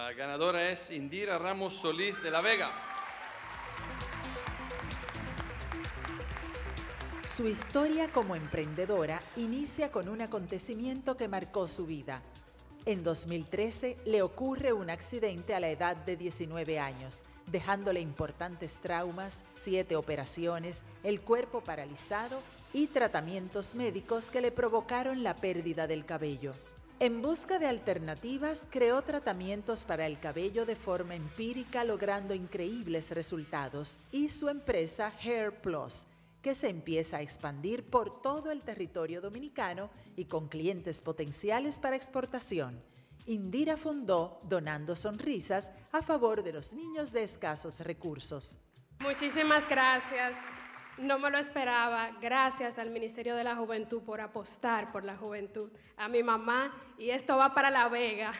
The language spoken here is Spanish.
La ganadora es Indira Ramos Solís de La Vega. Su historia como emprendedora inicia con un acontecimiento que marcó su vida. En 2013 le ocurre un accidente a la edad de 19 años, dejándole importantes traumas, siete operaciones, el cuerpo paralizado y tratamientos médicos que le provocaron la pérdida del cabello. En busca de alternativas, creó tratamientos para el cabello de forma empírica logrando increíbles resultados y su empresa Hair Plus, que se empieza a expandir por todo el territorio dominicano y con clientes potenciales para exportación. Indira fundó Donando Sonrisas a favor de los niños de escasos recursos. Muchísimas gracias. No me lo esperaba. Gracias al Ministerio de la Juventud por apostar por la juventud, a mi mamá, y esto va para La Vega.